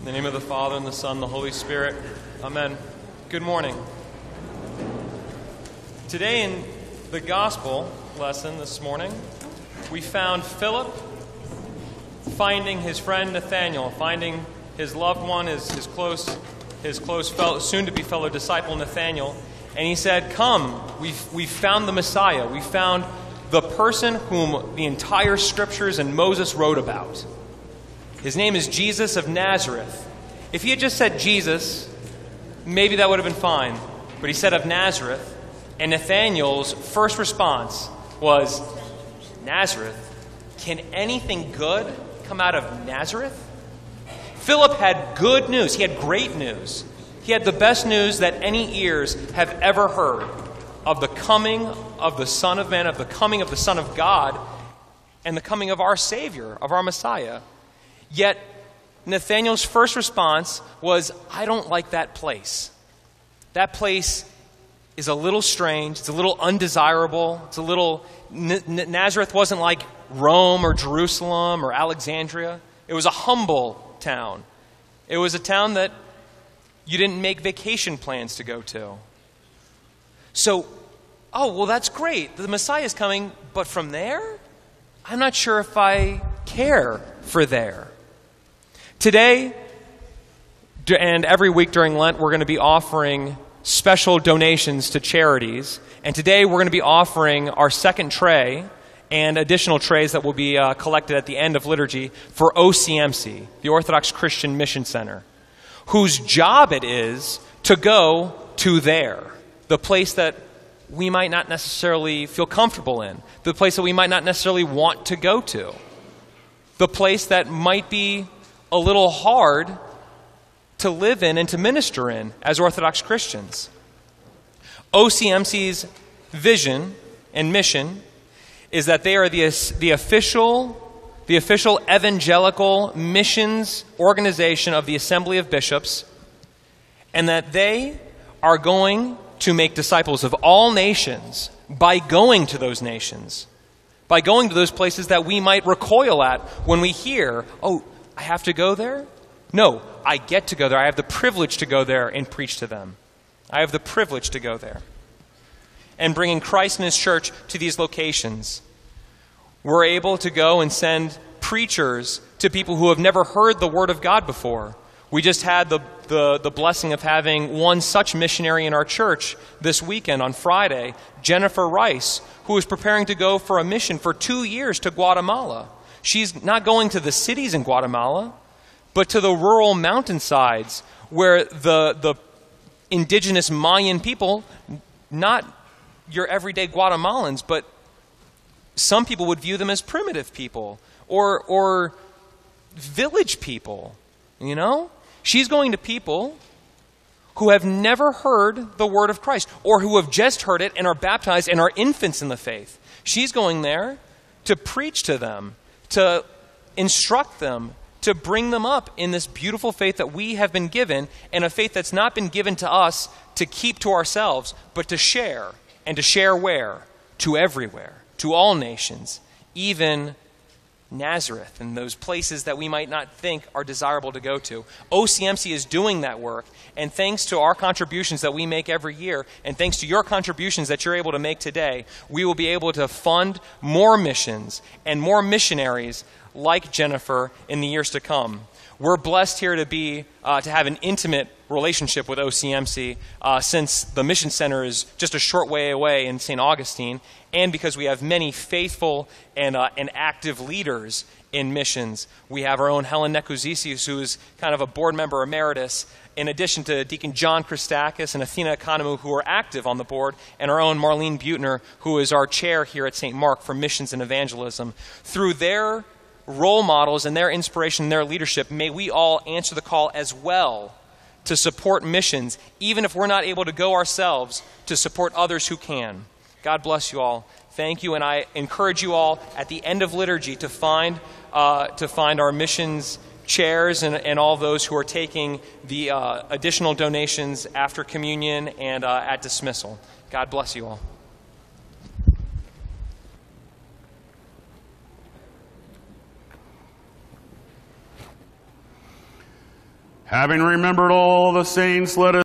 In the name of the Father, and the Son, and the Holy Spirit. Amen. Good morning. Today in the Gospel lesson this morning, we found Philip finding his friend Nathanael, finding his loved one, his, his close, his close fellow, soon to be fellow disciple Nathanael, and he said, Come, we've, we've found the Messiah. We found the person whom the entire scriptures and Moses wrote about. His name is Jesus of Nazareth. If he had just said Jesus, maybe that would have been fine. But he said of Nazareth, and Nathanael's first response was, Nazareth? Can anything good come out of Nazareth? Philip had good news. He had great news. He had the best news that any ears have ever heard of the coming of the Son of Man, of the coming of the Son of God, and the coming of our Savior, of our Messiah. Yet, Nathanael's first response was, I don't like that place. That place is a little strange. It's a little undesirable. It's a little. N- Nazareth wasn't like Rome or Jerusalem or Alexandria. It was a humble town. It was a town that you didn't make vacation plans to go to. So, oh, well, that's great. The Messiah is coming, but from there? I'm not sure if I care for there. Today, and every week during Lent, we're going to be offering special donations to charities. And today, we're going to be offering our second tray and additional trays that will be uh, collected at the end of liturgy for OCMC, the Orthodox Christian Mission Center, whose job it is to go to there, the place that we might not necessarily feel comfortable in, the place that we might not necessarily want to go to, the place that might be a little hard to live in and to minister in as Orthodox Christians. OCMC's vision and mission is that they are the, the official the official evangelical missions organization of the Assembly of Bishops, and that they are going to make disciples of all nations by going to those nations, by going to those places that we might recoil at when we hear, oh, I have to go there? No, I get to go there. I have the privilege to go there and preach to them. I have the privilege to go there. And bringing Christ and His church to these locations, we're able to go and send preachers to people who have never heard the Word of God before. We just had the, the, the, blessing of having one such missionary in our church this weekend on Friday, Jennifer Rice, who is preparing to go for a mission for two years to Guatemala. She's not going to the cities in Guatemala, but to the rural mountainsides where the, the indigenous Mayan people, not your everyday Guatemalans, but some people would view them as primitive people or, or village people, you know? She's going to people who have never heard the word of Christ or who have just heard it and are baptized and are infants in the faith. She's going there to preach to them to instruct them, to bring them up in this beautiful faith that we have been given, and a faith that's not been given to us to keep to ourselves, but to share. And to share where? To everywhere, to all nations, even Nazareth and those places that we might not think are desirable to go to. OCMC is doing that work, and thanks to our contributions that we make every year, and thanks to your contributions that you're able to make today, we will be able to fund more missions and more missionaries like Jennifer in the years to come. We're blessed here to be uh, to have an intimate relationship with OCMC uh, since the mission center is just a short way away in St. Augustine, and because we have many faithful and, uh, and active leaders in missions. We have our own Helen Nekuzisius, who is kind of a board member emeritus, in addition to Deacon John Christakis and Athena Economou, who are active on the board, and our own Marlene Butner, who is our chair here at St. Mark for missions and evangelism. Through their role models and their inspiration and their leadership, may we all answer the call as well to support missions, even if we're not able to go ourselves, to support others who can. God bless you all. Thank you, and I encourage you all at the end of liturgy to find, uh, to find our missions chairs and, and all those who are taking the uh, additional donations after communion and uh, at dismissal. God bless you all. Having remembered all the saints, let us